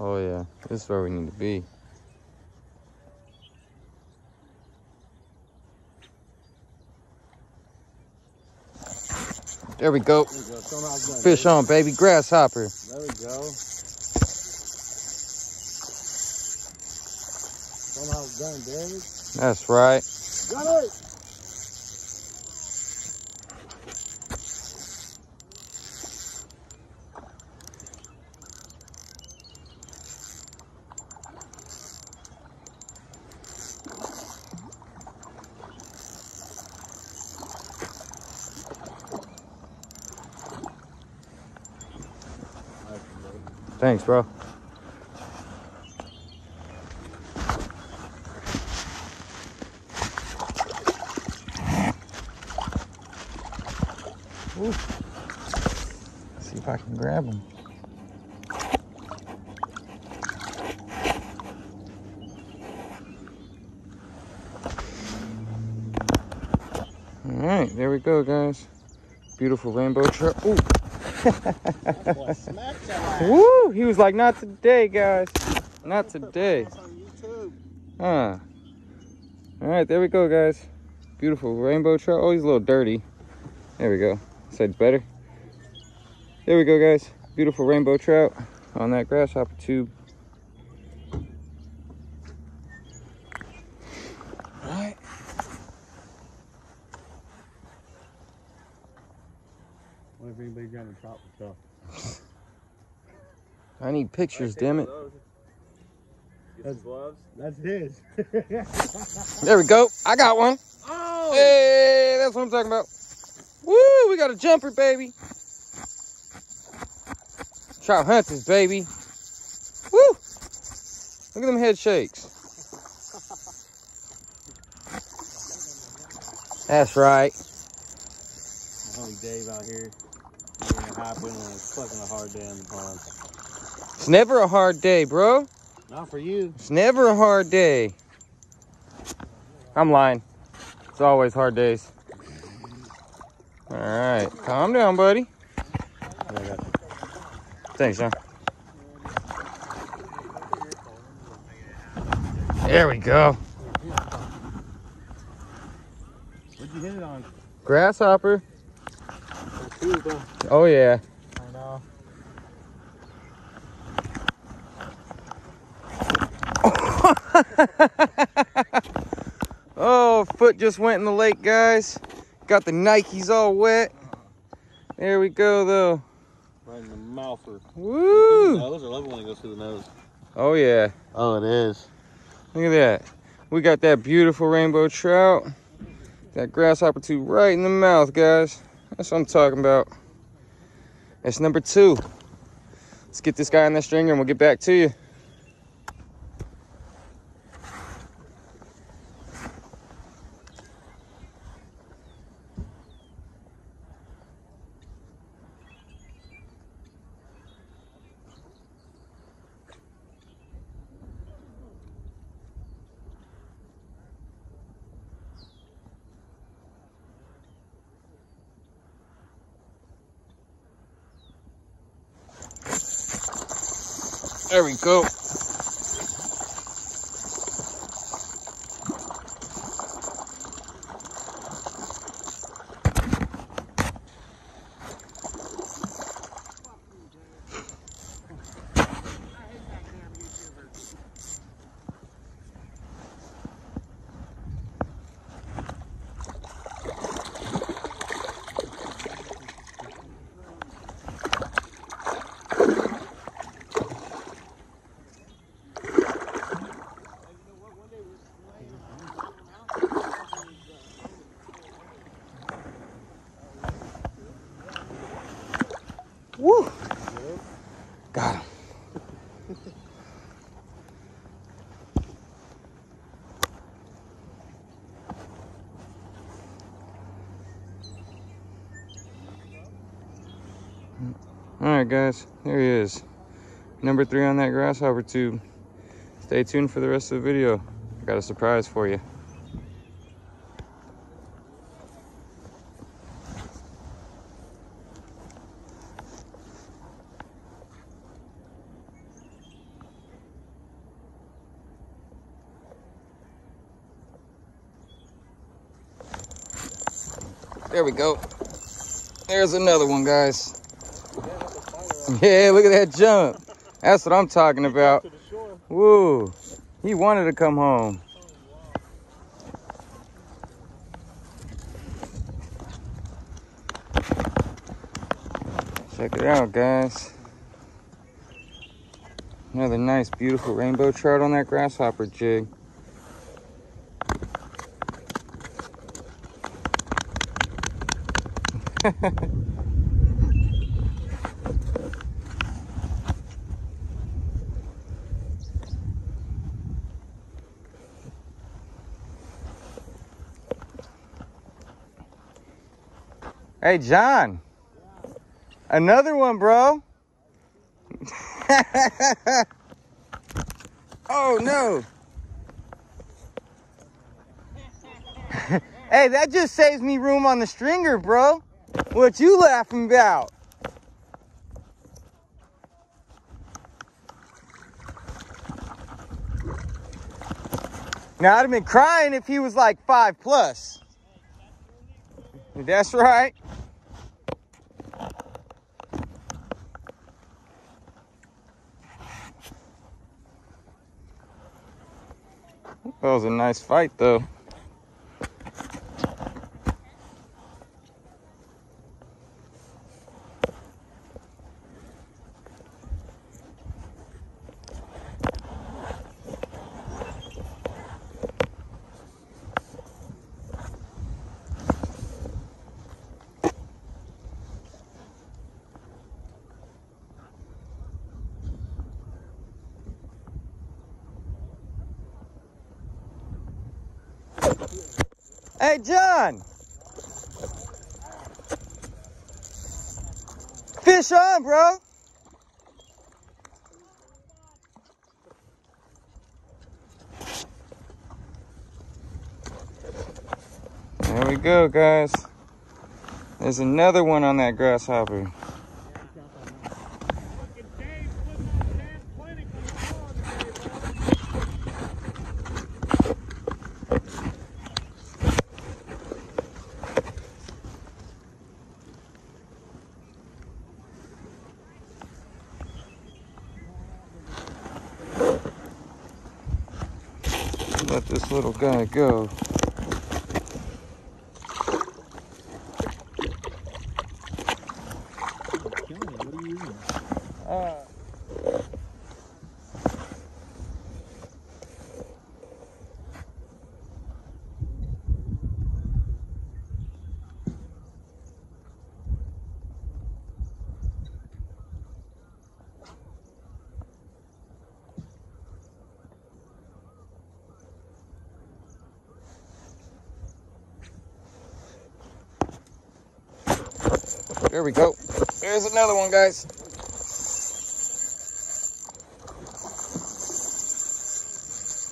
Oh yeah, this is where we need to be. There we go. There we go. Show 'em how it's done, Fish baby. on, baby. Grasshopper. There we go. Show 'em how it's done, David. That's right. Got it! Thanks, bro. Ooh. See if I can grab him. All right, there we go, guys. Beautiful rainbow trout. Woo! He was like, not today, guys. Not today. Huh. All right, there we go, guys. Beautiful rainbow trout. Oh, he's a little dirty. There we go. Side's better. There we go, guys. Beautiful rainbow trout on that grasshopper tube. If anybody got a trout for sale? I need pictures, damn it. Get some gloves. That's his. There we go. I got one. oh! Hey, that's what I'm talking about. Woo, we got a jumper, baby. Trout hunters, baby. Woo! Look at them head shakes. That's right. Homie Dave out here. Happen and it's fucking a hard day on the pond. It's never a hard day, bro. Not for you. It's never a hard day. I'm lying. It's always hard days. All right, calm down, buddy. I got you. Thanks, John. There we go. What'd you hit it on? Grasshopper. Two of. Oh, yeah. I know. Oh, foot just went in the lake, guys. Got the Nikes all wet. There we go, though. Right in the mouth or Woo! Oh, nose. I love when it goes through the nose. Oh, yeah. Oh, it is. Look at that. We got that beautiful rainbow trout. That grasshopper too right in the mouth, guys. That's what I'm talking about. That's number two. Let's get this guy on that stringer and we'll get back to you. There we go. guys. There he is. Number three on that grasshopper tube. Stay tuned for the rest of the video. I got a surprise for you. There we go. There's another one, guys. Yeah, look at that jump. That's what I'm talking about. Woo. He wanted to come home. Check it out, guys. Another nice, beautiful rainbow trout on that grasshopper jig. hey, John. Another one, bro. oh, no. hey, that just saves me room on the stringer, bro. What you laughing about? Now, I'd have been crying if he was like five plus. That's right. That was a nice fight, though. Hey, John. Fish on, bro. There we go, guys. There's another one on that grasshopper. Let this little guy go. There we go. There's another one, guys.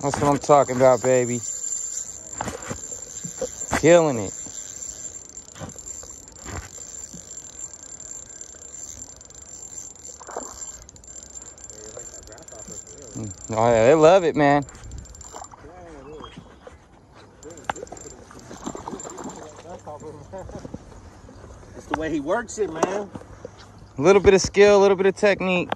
That's what I'm talking about, baby. Killing it. Mm. Oh yeah, they love it, man. Way he works it, man. A little bit of skill, a little bit of technique.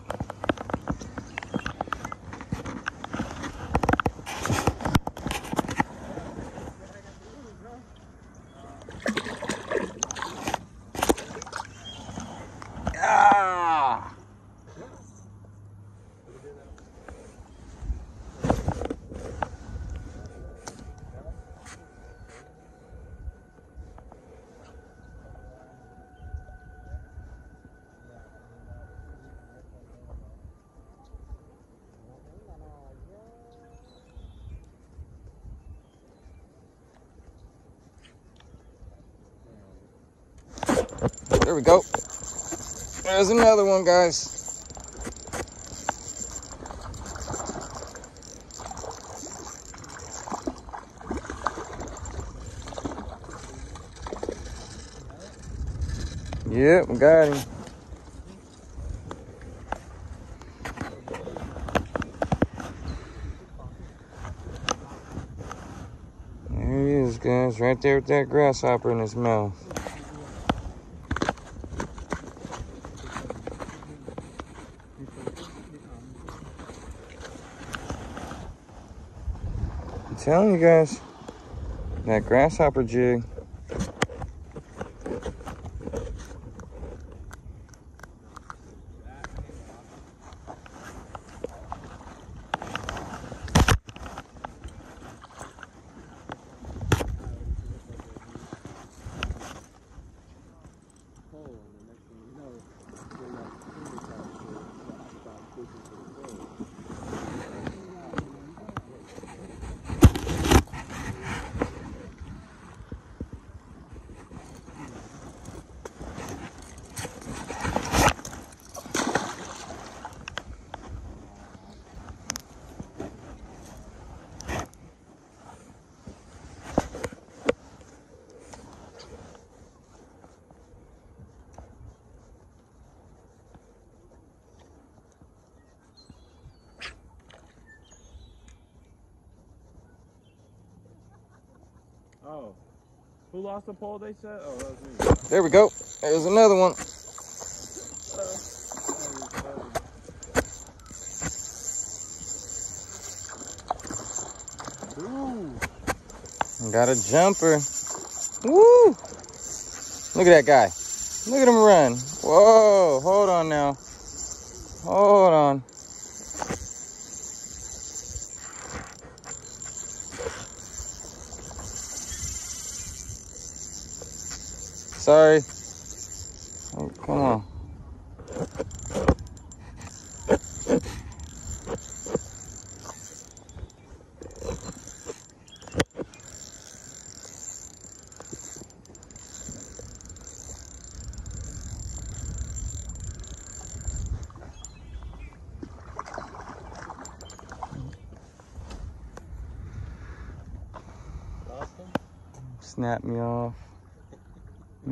There we go. There's another one, guys. Yep, we got him. There he is, guys, right there with that grasshopper in his mouth. I'm telling you guys, that grasshopper jig. pole, and the next thing you know, you're like fingertip shit, so I start pushing to the pole. Oh. Who lost the pole they said? Oh, that was me. There we go. There's another one. Ooh. Got a jumper. Woo! Look at that guy. Look at him run. Whoa, hold on now. Hold on. Sorry. Oh, come on. Snap me off.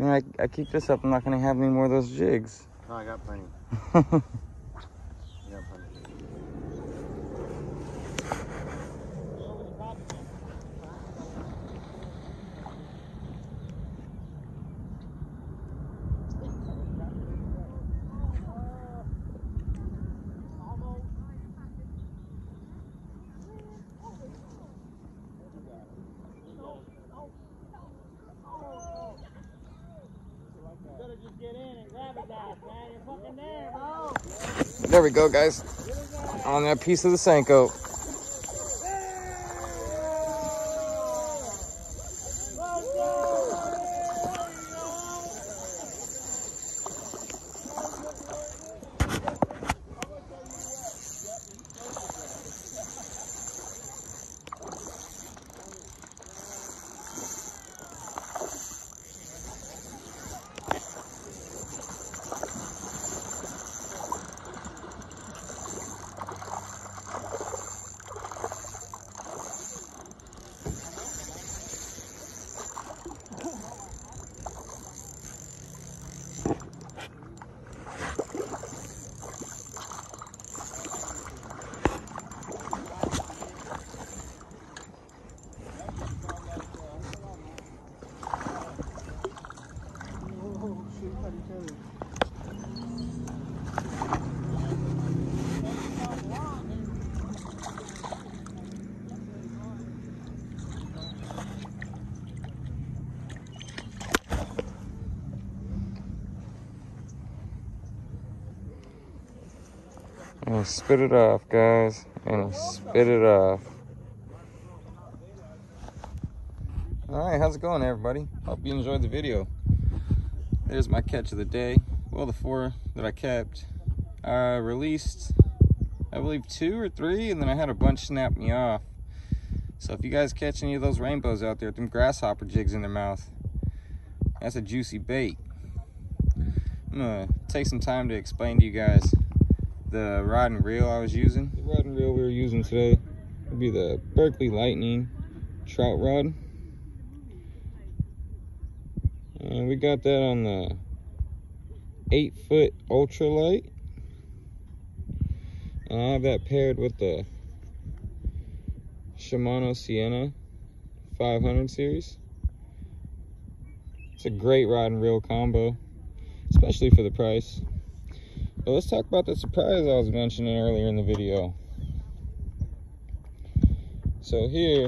Man, I, I keep this up. I'm not going to have any more of those jigs. No, I got plenty. There we go, guys. On that piece of the Senko. And spit it off, guys. And spit it off. Alright, how's it going, everybody? Hope you enjoyed the video. There's my catch of the day. Well, the four that I kept. I released, I believe, two or three, and then I had a bunch snap me off. So if you guys catch any of those rainbows out there with them grasshopper jigs in their mouth, that's a juicy bait. I'm gonna take some time to explain to you guys the rod and reel I was using. The rod and reel we were using today would be the Berkley Lightning trout rod. And we got that on the eight foot ultralight. And I have that paired with the Shimano Sienna 500 series. It's a great rod and reel combo, especially for the price. But let's talk about the surprise I was mentioning earlier in the video. So here,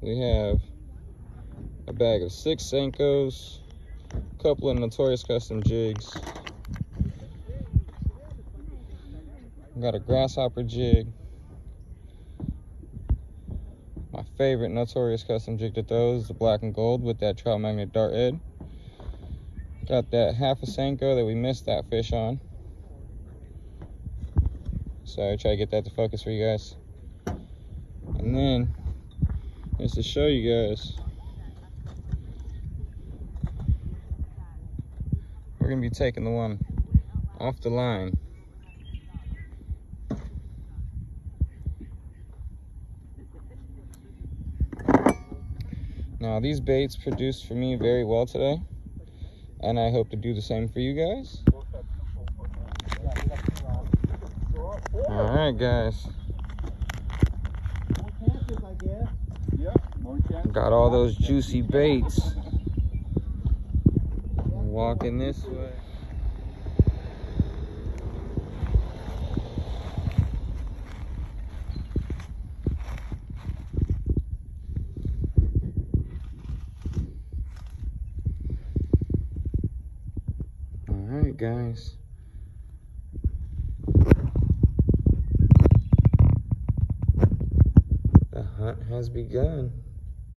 we have a bag of six Senkos, a couple of Notorious Custom jigs. We got a grasshopper jig. My favorite Notorious Custom jig to throw is the black and gold with that trout magnet dart head. Got that half a Senko that we missed that fish on. So try to get that to focus for you guys. And then, just to show you guys, we're gonna be taking the one off the line. Now these baits produced for me very well today, and I hope to do the same for you guys. All right, guys. Got all those juicy baits. Walking this way. All right, guys. The hunt has begun.